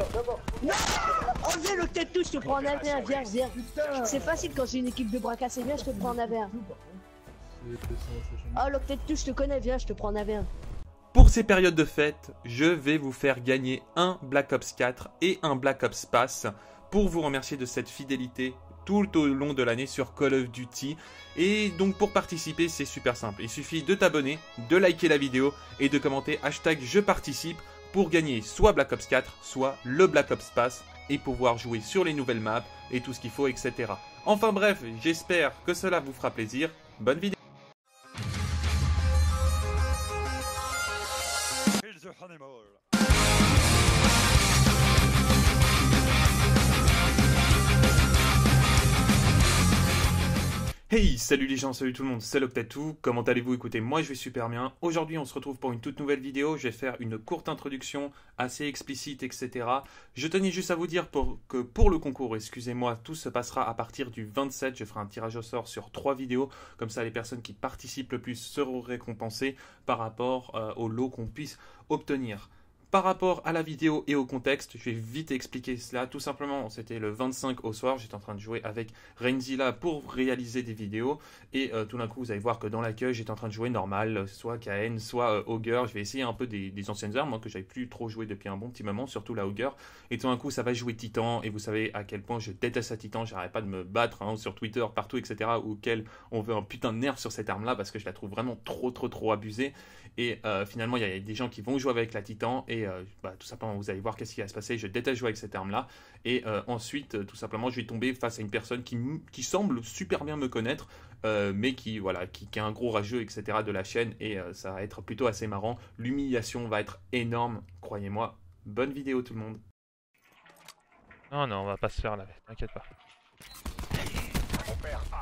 Oh viens le tête touche, je te prends en AV1, viens, viens. C'est facile quand j'ai une équipe de bras cassés, viens, je te prends en AV1. Oh le tête touche, je te connais, viens, je te prends en AV1. Pour ces périodes de fête, je vais vous faire gagner un Black Ops 4 et un Black Ops Pass pour vous remercier de cette fidélité tout au long de l'année sur Call of Duty. Et donc pour participer, c'est super simple. Il suffit de t'abonner, de liker la vidéo et de commenter hashtag je participe pour gagner soit Black Ops 4, soit le Black Ops Pass et pouvoir jouer sur les nouvelles maps et tout ce qu'il faut, etc. Enfin bref, j'espère que cela vous fera plaisir. Bonne vidéo salut les gens, salut tout le monde, c'est Loctatou, comment allez-vous? Écoutez, moi je vais super bien. Aujourd'hui on se retrouve pour une toute nouvelle vidéo, je vais faire une courte introduction assez explicite, etc. Je tenais juste à vous dire pour, que pour le concours, excusez-moi, tout se passera à partir du 27, je ferai un tirage au sort sur trois vidéos, comme ça les personnes qui participent le plus seront récompensées par rapport euh, au lot qu'on puisse obtenir. Par rapport à la vidéo et au contexte, je vais vite expliquer cela. Tout simplement, c'était le 25 au soir, j'étais en train de jouer avec Renzilla pour réaliser des vidéos. Et euh, tout d'un coup, vous allez voir que dans l'accueil, j'étais en train de jouer normal, soit KN, soit euh, Augur. Je vais essayer un peu des, anciennes armes, moi, que j'avais plus trop joué depuis un bon petit moment, surtout la Augur. Et tout d'un coup, ça va jouer Titan. Et vous savez à quel point je déteste à Titan. J'arrête pas de me battre hein, sur Twitter, partout, etc. Ou quel on veut un putain de nerf sur cette arme-là parce que je la trouve vraiment trop, trop, trop abusée. Et euh, finalement, il y a des gens qui vont jouer avec la Titan euh, bah, tout simplement, vous allez voir qu'est-ce qui va se passer. Je déteste jouer avec cette arme-là. Et euh, ensuite, tout simplement, je vais tomber face à une personne qui, qui semble super bien me connaître, mais qui, voilà, qui, a un gros rageux, etc. de la chaîne. Et ça va être plutôt assez marrant. L'humiliation va être énorme, croyez-moi. Bonne vidéo tout le monde. Non, non, on va pas se faire là, t'inquiète pas.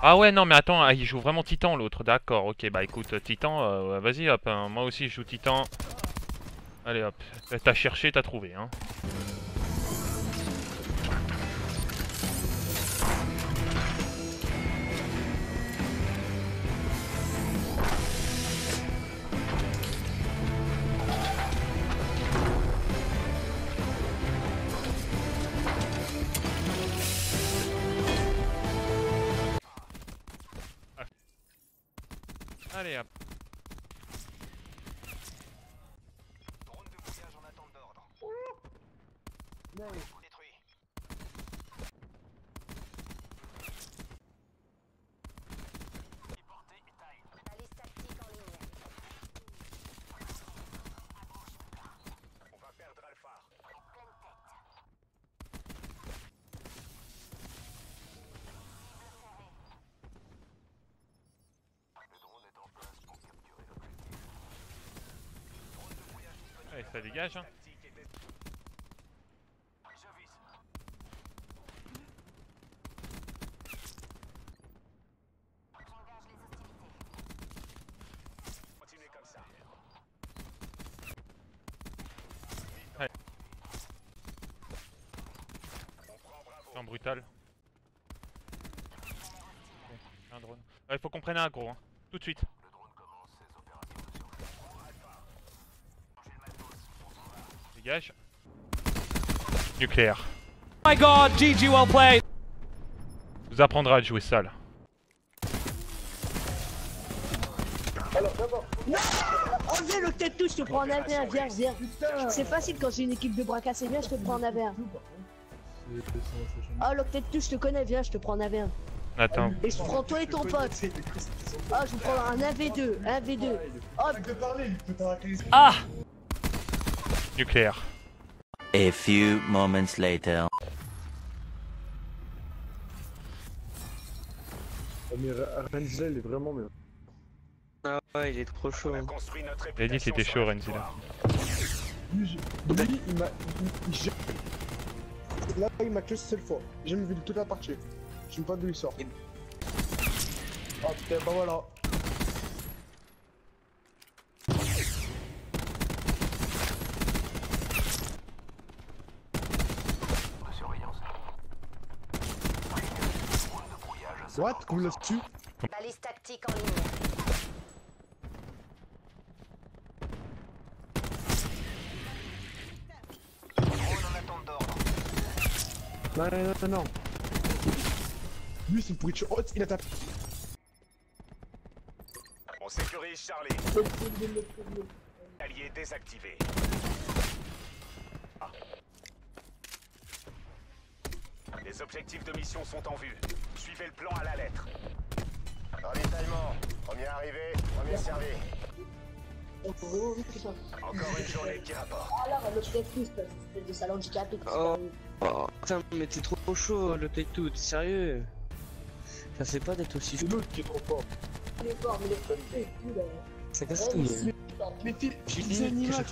Ah ouais, non, mais attends, ah, il joue vraiment Titan l'autre, d'accord, ok, bah écoute, Titan, euh, vas-y hop, hein, moi aussi je joue Titan. Allez hop, t'as cherché, t'as trouvé, hein. Allez hop. Drone de bouillage en attente d'ordre. Détruit. Portée time. Balise tactique en ligne. On va perdre Alpha. Pleine tête. Allez, ça dégage. Hein. Brutal. Un drone. Il faut qu'on prenne un gros, hein. tout de suite. Dégage. Nucléaire. Oh my god, GG well played. Vous apprendra à jouer ça là. Non Oh viens le tête touche, je te prends en AV1, viens, viens. C'est facile quand j'ai une équipe de bras cassés, viens, je te prends en AV1. Oh tête touche, je te connais, viens, je te prends en AV1. Attends. Et je prends toi et ton pote. Oh, je prends un AV2, un V2. Oh. Ah Nucléaire. A few moments later. Oh, mais Renzilla il est vraiment bien. Ah ouais, il est trop chaud. hein. J'ai dit c'était chaud Renzi là. Lui, lui, il m'a. Là, il m'a que cette fois. J'ai vu toute la partie. Je sais pas d'où il sort. Ah putain, bah voilà. What? Où l'as-tu Balise tactique en ligne. Drone en attente d'ordre. Non, non, non, non. Lui, c'est une pourriture haute, il a tapé. On sécurise Charlie. Allié désactivé. Ah. Les objectifs de mission sont en vue. Suivez le plan à la lettre. Ravitaillement. Premier arrivé, premier servi. Encore une journée qui rapporte. Alors, le chef plus, parce que c'est de salon handicapé. Oh. Oh, putain, mais t'es trop chaud, le take tout, t'es sérieux? Ça fait pas d'être aussi C'est chaud. l'autre qui est trop fort. Il est fort, mais le là. Ça casse tout. mais hein. c'est- pizza animal.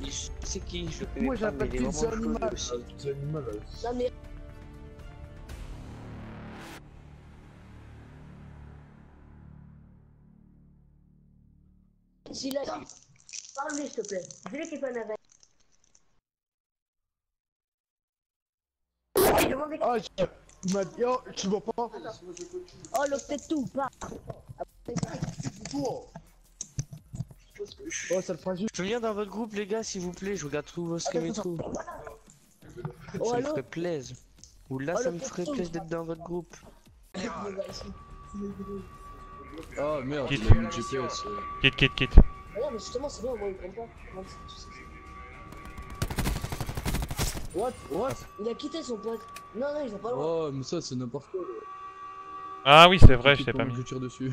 je sais qui, je le connais Moi, pas, mais il est vraiment chaud aussi. Pizza animal. ouais. Non, mais. Si là, parle-lui s'il te plaît. Dis-lui qu'il peut en avoir. Demandez- Ah, je- il m'a dit, oh, tu vois pas Oh, le peut tout, pas. Oh, ça le fera juste. Je venir dans votre groupe, les gars, s'il vous plaît, je regarde tous vos scrims et tout. Oh, Ça me ferait plaisir. Ou là, Oh, ça me ferait plaisir d'être dans votre groupe. Ah merde, Quitte. il a mis le GPS. Quitte, quitte, quitte. Ah Non, mais justement, c'est bien, moi, il comprend pas. What? What? Il a quitté son pote. Non, non, ils ont pas le droit. Oh, mais ça c'est n'importe quoi. Ah oui, c'est vrai, je t'ai pas mis. que Je tire dessus.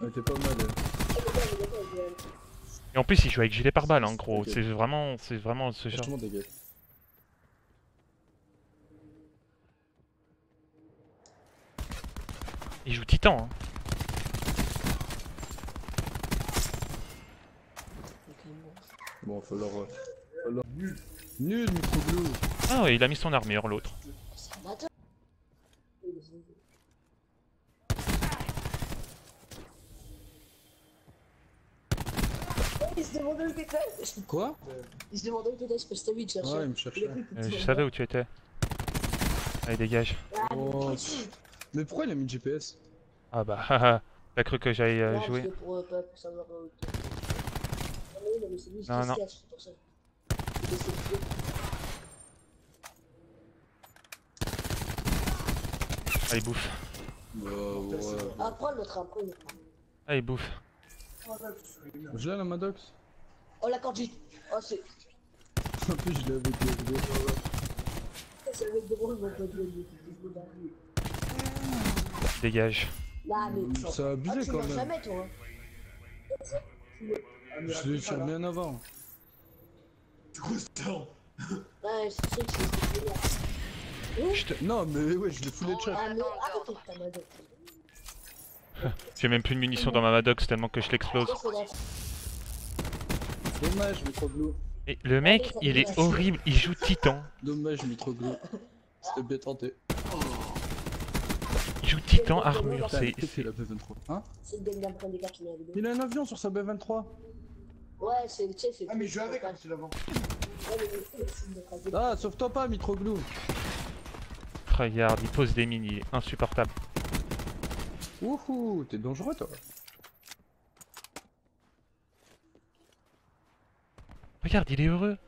Elle était pas mal. elle. Et en plus, il joue avec gilet pare-balles, en gros. Ok. C'est vraiment, c'est vraiment ce genre. Il joue Titan. Hein. Bon, faut leur. faut leur- Nul Nul, micro-glue Ah ouais, il a mis son armure, l'autre. C'est un bâtard. Il se demandait où t'étais. Quoi? Il se demandait où t'étais, je sais pas si t'as vu, il te cherchait. Ouais, il me cherchait. Euh, je savais où tu étais. Allez, dégage. Mais Oh. Mais pourquoi il a mis le GPS Ah bah, haha. T'as cru que j'aille euh, jouer parce que pour, euh, pas pour savoir où t'es. Ah, mais oui, non, mais c'est lui qui Non, se non. cache, c'est pour ça. Il bouffe. Ouais. Ah, l'autre, hein. Allez, bouffe. Je l'ai la Maddox Oh, la cordite. Oh, c'est. En plus, je l'ai avec les drôle, mon pote. Dégage. Là, mais. Ça a Ah, abusé tu quand même. jamais, toi. Je l'ai tiré bien avant. Ouais, c'est sûr que c'est. Je te- Non, mais ouais, je l'ai foulé de chat. Ah, mais. J'ai même plus de munitions dans ma Maddox tellement que je l'explose. Dommage, micro-glue. Et le mec, il est horrible. Il joue Titan. Dommage, micro-glue. C'était bien tenté. Il joue Titan armure. C'est. il a pété c'est- la B23. Hein C'est le dernier point des gars qui m'a vidéo. Il a un avion sur sa B23. Ouais, c'est. Ah, mais je joue avec l'avant. Mais c'est- avis. Ah, sauve-toi pas, micro-glue. Regarde, il pose des est insupportable. Wouhou, t'es dangereux toi. Regarde, il est heureux.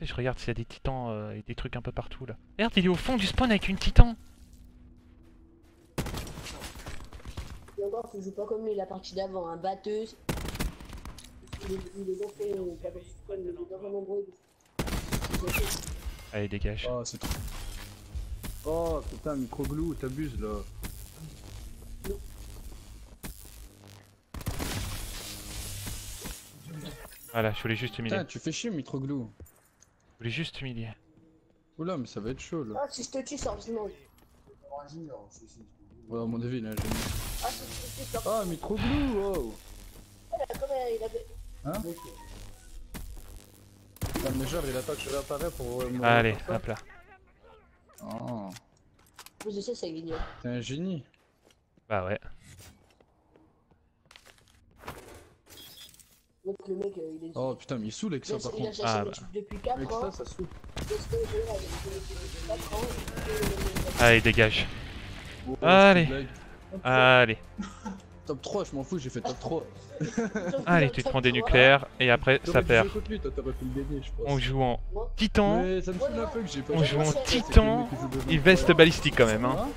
Je regarde s'il y a des titans euh, et des trucs un peu partout là. Regarde, il est au fond du spawn avec une titan. Et encore, tu joues pas comme lui la partie d'avant, un batteuse. Il est, il est dans son. pas dans son spawn, il est dans un endroit. il- Allez, dégage. Oh, c'est trop. Oh putain, micro-glue, t'abuses là. Voilà, je voulais juste humilier. Putain, tu fais chier, micro-glue. Je voulais juste humilier. Oula, mais ça va être chaud là. Ah, si je te tue, sinon. Ouais, à mon avis, il a un génie. Ah, si je te tue, sors. Ah, wow. Il. Hein Ah, mais genre, il attend que je réapparais pour. euh, Allez, hop là. Oh, de ça, c'est guignol. t'es un génie. Bah ouais. Donc le mec, euh, il est. Oh putain, mais il saoule avec a, ça par il a contre. Ah, bah. depuis 4 Avec ans. ça, ça saoule. Il a fait le jeu, là, il a fait le jeu depuis 4 ans. Allez, dégage. Oh, Allez. Allez. Top 3, je m'en fous, j'ai fait top 3. Allez, tu te prends des nucléaires et après ça perd. toi le je pense. On joue en titan Mais ça me saoule un peu que j'ai pas On joue en titan et veste voilà. balistique quand même. Hein.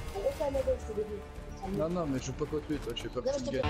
Non, non, mais je joue pas contre lui, toi, je fais pas Non, petit je te gars.